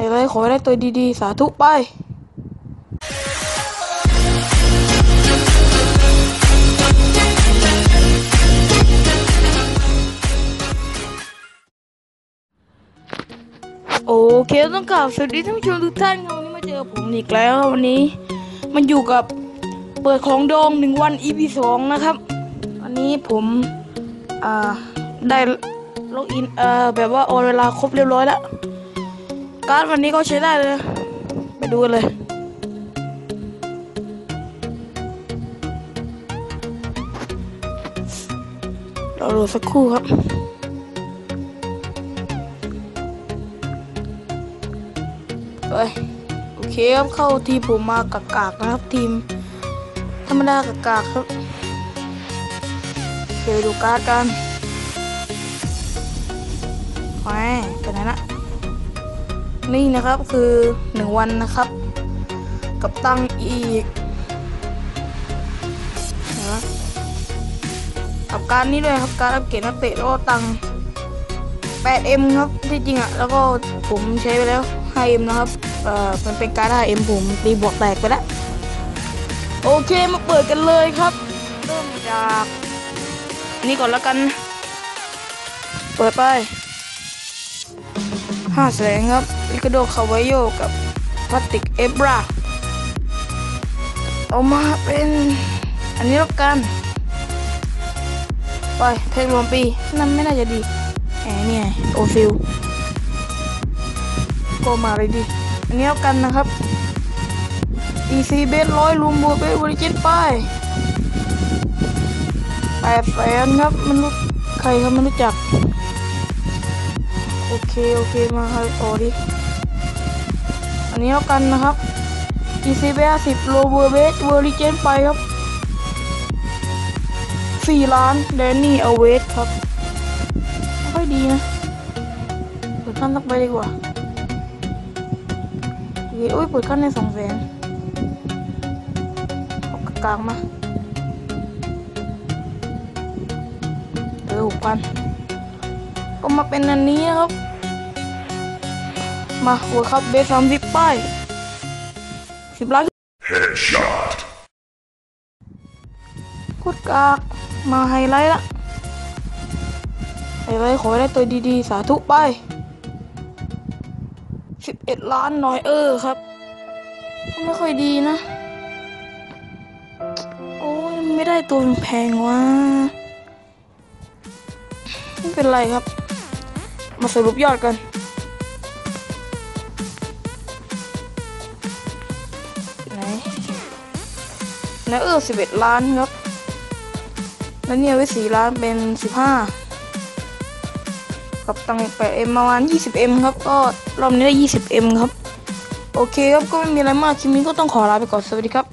ให้เลยขอให้ได้ตัวดีๆ สาธุไปโอเคต้องกล่าวสวัสดีท่านผู้ชมทุกท่านครับวันนี้มาเจอผมอีกแล้ววันนี้ มันอยู่กับเปิดของดองหนึ่งวัน EP สองนะครับวันนี้ผมอ่าได้ล็อกอินเอ่อแบบว่าโอนเวลาครบเรียบร้อยแล้ว การ์ดวันนี้ก็ใช้ได้เลย ไปดูกันเลย เราดูสักครู่ครับเอ้ยโอเคครับเข้าทีผมมากากากๆนะครับทีม ธรรมดากากากๆครับโอเคไปดูการ์ดกันแหมไปไหนนะ นี่นะครับคือหนึ่งวันนะครับ กับตังอีกนไหมกับการนี้ด้วยครับการอัปเกรดนักเตะแล้วก็ตัง 8M ครับที่จริงอะ แล้วก็ผมใช้ไปแล้ว 5M นะครับเอ่อมันเป็นการ 5M ผมตีบวกแตกไปแล้ว โอเคมาเปิดกันเลยครับ เริ่มจากนี่ก่อนแล้วกัน เปิดไปห้าแสงครับ ลิกโดคาวายโยกับพลาสติกเอบราเอามาเป็นอันนี้แล้วกัน ไปเพลงรวมปีนั่นไม่น่าจะดีแหมเนี่ยโอฟิลก็มาเลยดิอันนี้แล้วกันนะครับ EC เบสร้อยรวมบัวเบสบริจิตไปแปดแสนครับมันรู้ใครครับไม่รู้จัก โอเค โอเค มาให้ต่อดิ นี้แล้วกันนะครับ EC เบสสิบโลบัวเบสบริจิตไปครับสี่ล้านแดนนี่เอาเวสครับไม่ค่อยดีนะเปิดขั้นสักไปดีกว่าโอเคอุ้ยเปิดขั้นในสองแสนเอากลางมาเออหกพันก็มาเป็นอันนี้นะครับ มาหัวครับเบสสามสิบป้ายสิบล้าน Headshot. กดกากมาไฮไลท์ละไฮไลท์ขอให้ได้ตัวดีๆ สาธุไปสิบเอ็ดล้านหน่อยเออครับก็ไม่ค่อยดีนะ โอ้ยไม่ได้ตัวแพงๆวะไม่เป็นไรครับ มาสรุปยอดกัน ไหนเออสิบเอ็ดล้านครับ แล้วเนี่ยไว้สีล้านเป็นสิบห้ากับตังค์แปดเอ็มประมาณยี่สิบเอ็มครับ ก็รอบนี้ได้ยี่สิบเอ็มครับ โอเคครับ ก็ไม่มีอะไรมาก คลิปนี้ก็ต้องขอลาไปก่อน สวัสดีครับ